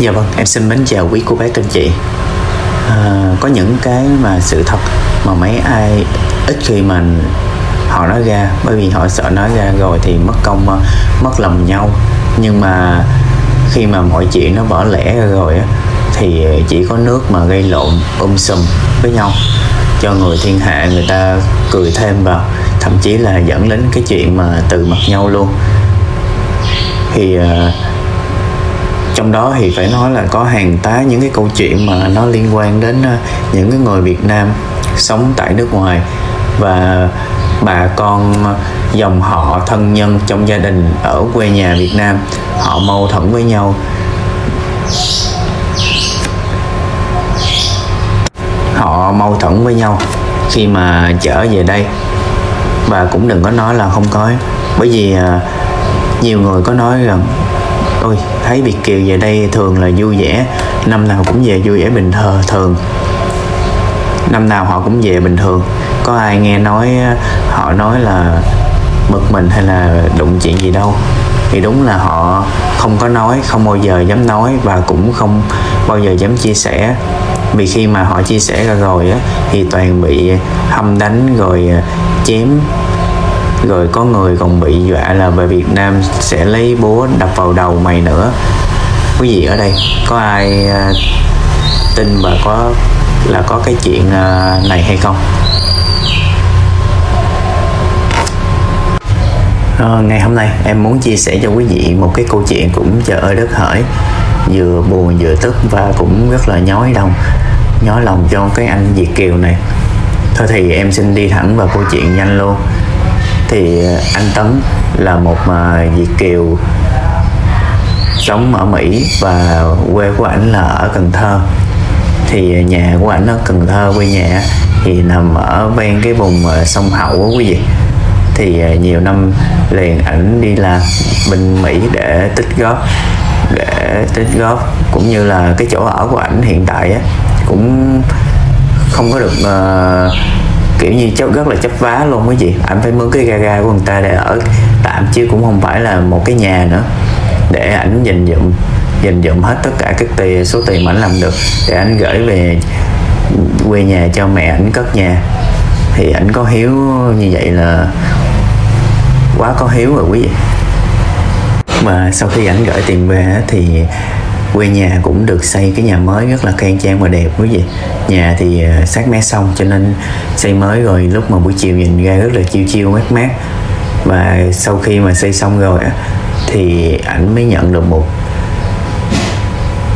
Dạ vâng, em xin mến chào quý cô bác anh chị. À, Có những cái mà sự thật mà mấy ai ít khi mà họ nói ra Bởi vì họ sợ nói ra rồi thì mất công, ờ, mất lòng nhau. Nhưng mà khi mà mọi chuyện nó bỏ lẽ ra rồi á Thì chỉ có nước mà gây lộn um sùm với nhau. Cho người thiên hạ người ta cười thêm vào Thậm chí là dẫn đến cái chuyện mà từ mặt nhau luôn. Thì uh, trong đó thì phải nói là có hàng tá những cái câu chuyện mà nó liên quan đến ờ, những cái người Việt Nam sống tại nước ngoài. Và bà con ờ, dòng họ, thân nhân trong gia đình ở quê nhà Việt Nam, họ mâu thuẫn với nhau. Họ mâu thuẫn với nhau khi mà trở về đây. Và cũng đừng có nói là không có bởi vì ờ, nhiều người có nói rằng ơi thấy Việt Kiều về đây thường là vui vẻ. Năm nào cũng về vui vẻ bình thường thường. Năm nào họ cũng về bình thường. Có ai nghe nói, họ nói là bực mình hay là đụng chuyện gì đâu. Thì đúng là họ không có nói, không bao giờ dám nói và cũng không bao giờ dám chia sẻ. Vì khi mà họ chia sẻ ra rồi á, thì toàn bị hâm đánh rồi chém rồi có người còn bị dọa là về Việt Nam sẽ lấy búa đập vào đầu mày nữa. Quý vị ở đây có ai à, tin và có là có cái chuyện à, này hay không? À, ngày hôm nay em muốn chia sẻ cho quý vị một cái câu chuyện cũng chờ ơi đất hỡi. Vừa buồn vừa tức và cũng rất là nhói lòng nhói lòng cho cái anh Việt Kiều này. Thôi thì em xin đi thẳng vào câu chuyện nhanh luôn thì à, anh Tấn là một uh, Việt kiều sống ở Mỹ và quê của ảnh là ở Cần Thơ. Thì à, nhà của ảnh ở Cần Thơ quê nhà thì nằm ở ven cái vùng sông Hậu quý vị. Thì nhiều năm liền ảnh đi làm bên Mỹ để tích góp để tích góp cũng như là cái chỗ ở của ảnh hiện tại á, cũng không có được uh, kiểu như cháu rất là chấp vá luôn quý vị anh phải mướn cái gara của người ta để ở tạm, chứ cũng không phải là một cái nhà nữa. Để ảnh dành dụm dành dụm hết tất cả các tiền, số tiền mà ảnh làm được. Để anh gửi về quê nhà cho mẹ ảnh cất nhà. Thì ảnh có hiếu như vậy là quá có hiếu rồi quý vị. Mà sau khi ảnh gửi tiền về thì quê nhà cũng được xây cái nhà mới rất là khang trang và đẹp quý vị. Nhà thì à, sát mé sông cho nên xây mới rồi lúc mà buổi chiều nhìn ra rất là chiêu chiêu, mát mát. Và sau khi mà xây xong rồi á, thì ảnh mới nhận được một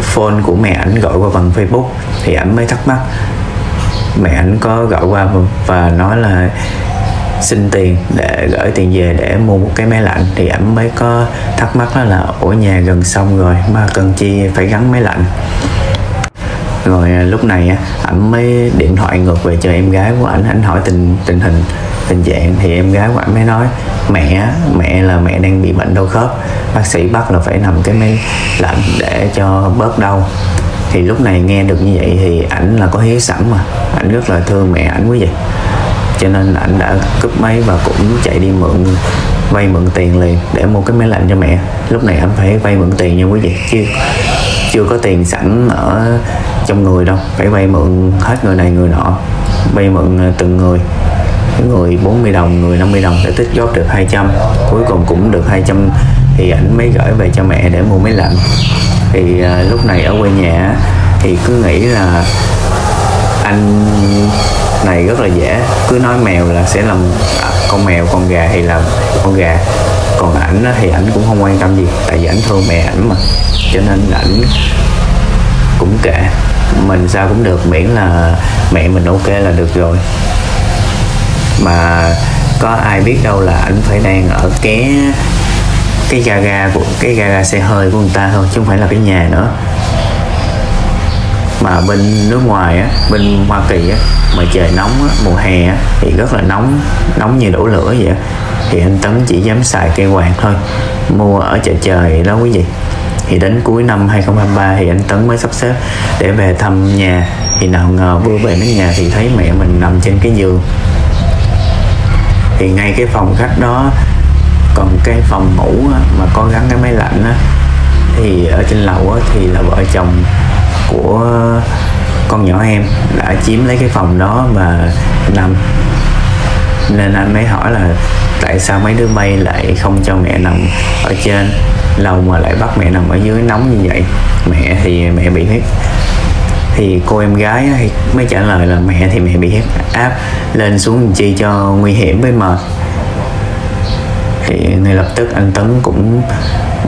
phone của mẹ ảnh gọi qua bằng Facebook. Thì ảnh mới thắc mắc, mẹ ảnh có gọi qua và nói là xin tiền để gửi tiền về để mua một cái máy lạnh. Thì ảnh mới có thắc mắc đó là ở nhà gần xong rồi, mà cần chi phải gắn máy lạnh? Rồi à, lúc này ảnh mới điện thoại ngược về cho em gái của ảnh. Ảnh hỏi tình tình hình, tình trạng. Thì em gái của ảnh mới nói, mẹ mẹ là mẹ đang bị bệnh đau khớp. Bác sĩ bắt là phải nằm cái máy lạnh để cho bớt đau. Thì lúc này nghe được như vậy thì ảnh là có hiếu sẵn mà. Ảnh rất là thương mẹ ảnh quý vị cho nên anh đã cướp máy và cũng chạy đi mượn vay mượn tiền liền để mua cái máy lạnh cho mẹ. Lúc này anh phải vay mượn tiền nha quý vị. Chứ chưa có tiền sẵn ở trong người đâu. Phải vay mượn hết người này người nọ. Vay mượn à, từng người. Người 40 đồng người 50 đồng để tích góp được 200 cuối cùng cũng được 200 thì ảnh mới gửi về cho mẹ để mua máy lạnh. Thì à, lúc này ở quê nhà thì cứ nghĩ là anh này rất là dễ. Cứ nói mèo là sẽ làm à, con mèo con gà thì là con gà. Còn ảnh thì ảnh cũng không quan tâm gì tại vì ảnh thương mẹ ảnh mà. Cho nên ảnh cũng kệ. Mình sao cũng được miễn là mẹ mình ok là được rồi. Mà có ai biết đâu là ảnh phải đang ở cái cái gara của cái gara xe hơi của người ta thôi chứ không phải là cái nhà nữa mà bên nước ngoài á bên hoa kỳ á mà trời nóng á, mùa hè á, thì rất là nóng nóng như đổ lửa vậy thì anh tấn chỉ dám xài cây quạt thôi mua ở chợ trời đó quý vị. Thì đến cuối năm 2023 thì anh Tấn mới sắp xếp để về thăm nhà. Thì nào ngờ vừa về đến nhà thì thấy mẹ mình nằm trên cái giường. Thì ngay cái phòng khách đó còn cái phòng ngủ mà có gắn cái máy lạnh á thì ở trên lầu á, thì là vợ chồng của con nhỏ em đã chiếm lấy cái phòng đó và nằm. Nên anh mới hỏi là tại sao mấy đứa bay lại không cho mẹ nằm ở trên, lâu mà lại bắt mẹ nằm ở dưới nóng như vậy? Mẹ thì mẹ bị huyết thì cô em gái mới trả lời là mẹ thì mẹ bị huyết áp lên xuống chi cho nguy hiểm với mệt. Thì ngay lập tức anh Tấn cũng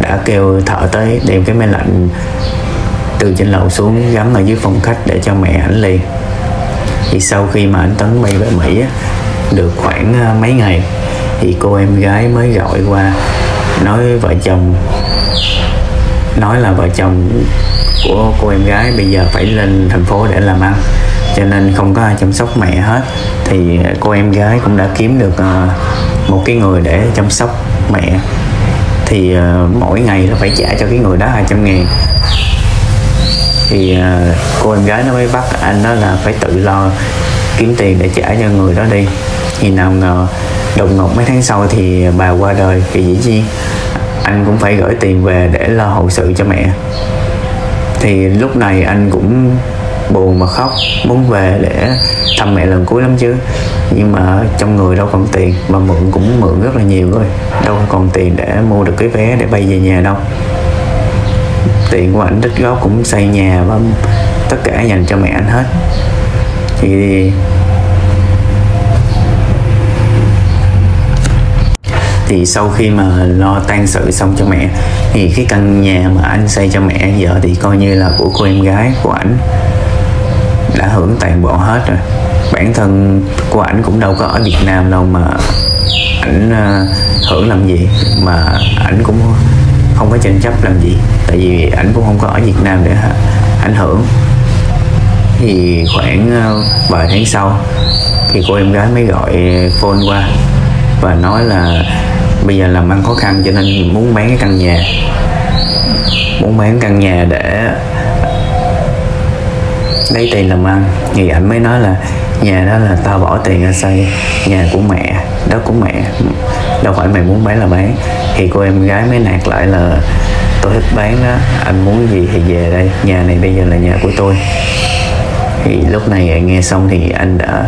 đã kêu thợ tới đem cái máy lạnh từ trên lầu xuống gắm ở dưới phòng khách để cho mẹ ảnh liền. Thì sau khi mà anh Tấn bay về Mỹ á, được khoảng ờ, mấy ngày thì cô em gái mới gọi qua nói vợ chồng nói là vợ chồng của cô em gái bây giờ phải lên thành phố để làm ăn cho nên không có ai chăm sóc mẹ hết. Thì cô em gái cũng đã kiếm được ờ, một cái người để chăm sóc mẹ. Thì ờ, mỗi ngày nó phải trả cho cái người đó 200 ngàn thì uh, cô em gái nó mới bắt anh đó là phải tự lo kiếm tiền để trả cho người đó đi. Thì nào ngờ đột ngột mấy tháng sau thì bà qua đời thì dĩ nhiên anh cũng phải gửi tiền về để lo hậu sự cho mẹ. Thì lúc này anh cũng buồn mà khóc muốn về để thăm mẹ lần cuối lắm chứ. Nhưng mà trong người đâu còn tiền mà mượn cũng mượn rất là nhiều rồi đâu còn tiền để mua được cái vé để bay về nhà đâu tiền của anh tích góp cũng xây nhà và tất cả dành cho mẹ anh hết. Thì thì sau khi mà lo tan sự xong cho mẹ thì cái căn nhà mà anh xây cho mẹ giờ thì coi như là của cô em gái của ảnh đã hưởng toàn bộ hết rồi. Bản thân của ảnh cũng đâu có ở Việt Nam đâu mà ảnh uh, hưởng làm gì mà ảnh cũng không có tranh chấp làm gì. Tại vì ảnh cũng không có ở Việt Nam để ảnh hưởng. Thì khoảng ờ, vài tháng sau thì cô em gái mới gọi phone qua và nói là bây giờ làm ăn khó khăn cho nên muốn bán cái căn nhà. Muốn bán căn nhà để lấy tiền làm ăn. Thì ảnh mới nói là nhà đó là tao bỏ tiền ra xây, nhà của mẹ đó của mẹ. Đâu phải mày muốn bán là bán thì cô em gái mới nạt lại là tôi thích bán đó. Anh muốn gì thì về đây. Nhà này bây giờ là nhà của tôi. Thì lúc này nghe xong thì anh đã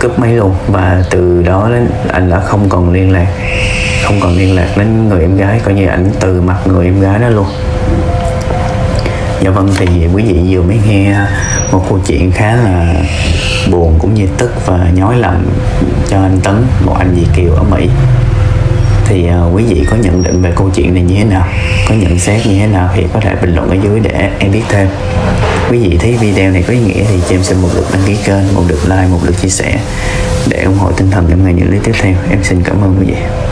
cướp máy luôn. Và từ đó đến anh đã không còn liên lạc. Không còn liên lạc đến người em gái. Coi như anh từ mặt người em gái đó luôn. Dạ vâng thì quý vị vừa mới nghe một câu chuyện khá là buồn cũng như tức và nhói lòng cho anh Tấn, một anh Việt kiều ở Mỹ thì uh, quý vị có nhận định về câu chuyện này như thế nào? Có nhận xét như thế nào? Thì có thể bình luận ở dưới để em biết thêm. Quý vị thấy video này có ý nghĩa thì cho em xin một lượt đăng ký kênh một lượt like một lượt chia sẻ để ủng hộ tinh thần trong ngày những lý tiếp theo. Em xin cảm ơn quý vị.